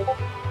you